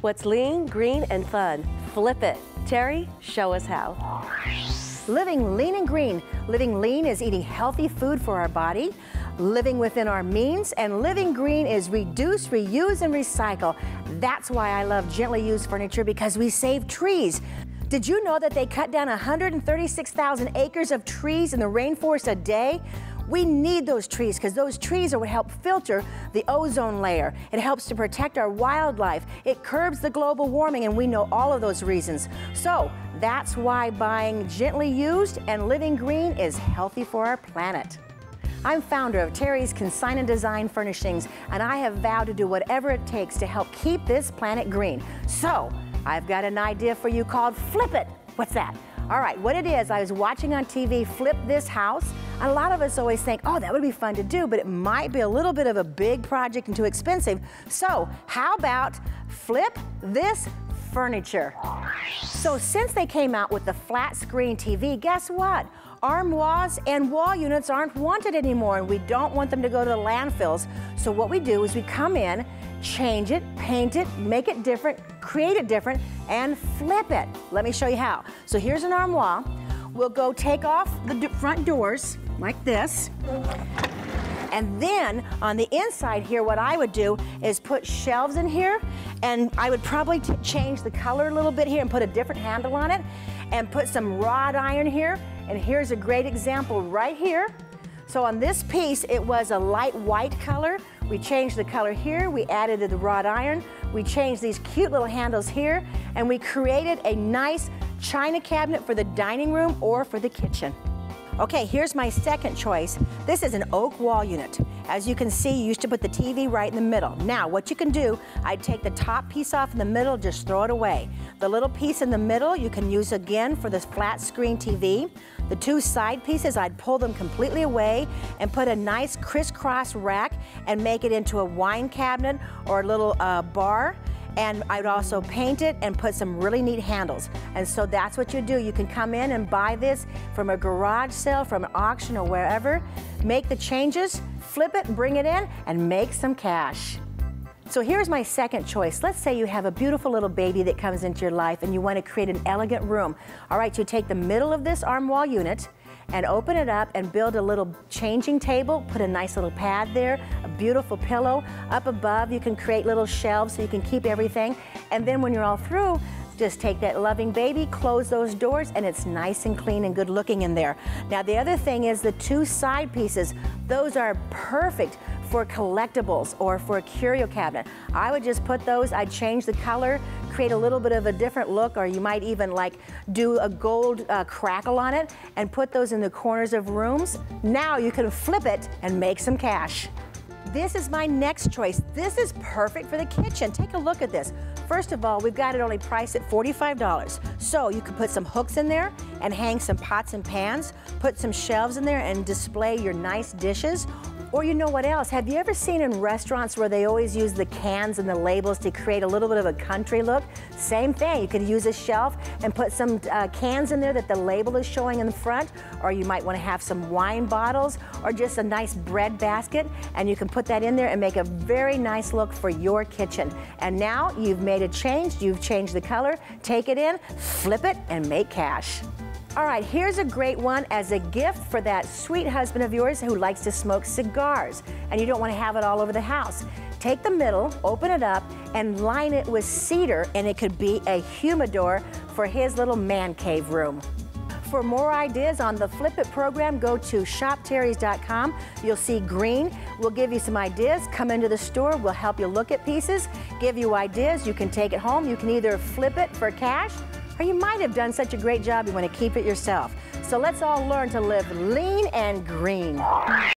What's lean, green, and fun? Flip it. Terri, show us how. Living lean and green. Living lean is eating healthy food for our body, living within our means, and living green is reduce, reuse, and recycle. That's why I love gently used furniture because we save trees. Did you know that they cut down 136,000 acres of trees in the rainforest a day? We need those trees because those trees are what help filter the ozone layer. It helps to protect our wildlife. It curbs the global warming, and we know all of those reasons. So that's why buying gently used and living green is healthy for our planet. I'm founder of Terri's Consign and Design Furnishings, and I have vowed to do whatever it takes to help keep this planet green. So, I've got an idea for you called Flip It. What's that? All right, what it is, I was watching on TV Flip This House. A lot of us always think, oh, that would be fun to do, but it might be a little bit of a big project and too expensive. So, how about flip this furniture? So, since they came out with the flat screen TV, guess what? Armoires and wall units aren't wanted anymore, and we don't want them to go to the landfills. So, what we do is we come in, change it, paint it, make it different, create it different, and flip it. Let me show you how. So here's an armoire. We'll go take off the front doors like this. And then on the inside here, what I would do is put shelves in here and I would probably change the color a little bit here and put a different handle on it and put some wrought iron here. And here's a great example right here. So on this piece, it was a light white color. We changed the color here, we added the wrought iron, we changed these cute little handles here, and we created a nice china cabinet for the dining room or for the kitchen. Okay, here's my second choice. This is an oak wall unit. As you can see, you used to put the TV right in the middle. Now, what you can do, I'd take the top piece off in the middle, just throw it away. The little piece in the middle, you can use again for this flat screen TV. The two side pieces, I'd pull them completely away and put a nice crisscross rack and make it into a wine cabinet or a little uh, bar and I'd also paint it and put some really neat handles. And so that's what you do. You can come in and buy this from a garage sale, from an auction or wherever, make the changes, flip it, bring it in, and make some cash. So here's my second choice. Let's say you have a beautiful little baby that comes into your life and you want to create an elegant room. All right, you take the middle of this arm wall unit, and open it up and build a little changing table. Put a nice little pad there, beautiful pillow. Up above, you can create little shelves so you can keep everything. And then when you're all through, just take that loving baby, close those doors, and it's nice and clean and good looking in there. Now, the other thing is the two side pieces. Those are perfect for collectibles or for a curio cabinet. I would just put those, I'd change the color, create a little bit of a different look, or you might even like do a gold uh, crackle on it and put those in the corners of rooms. Now you can flip it and make some cash. This is my next choice. This is perfect for the kitchen. Take a look at this. First of all, we've got it only priced at $45. So you can put some hooks in there and hang some pots and pans, put some shelves in there and display your nice dishes, or you know what else? Have you ever seen in restaurants where they always use the cans and the labels to create a little bit of a country look? Same thing. You could use a shelf and put some uh, cans in there that the label is showing in the front, or you might want to have some wine bottles or just a nice bread basket, and you can put that in there and make a very nice look for your kitchen. And now you've made a change. You've changed the color. Take it in, flip it, and make cash. All right, here's a great one as a gift for that sweet husband of yours who likes to smoke cigars and you don't want to have it all over the house. Take the middle, open it up, and line it with cedar, and it could be a humidor for his little man cave room. For more ideas on the Flip It program, go to shopterrys.com. You'll see green. We'll give you some ideas. Come into the store. We'll help you look at pieces, give you ideas. You can take it home. You can either flip it for cash or you might have done such a great job you want to keep it yourself. So let's all learn to live lean and green.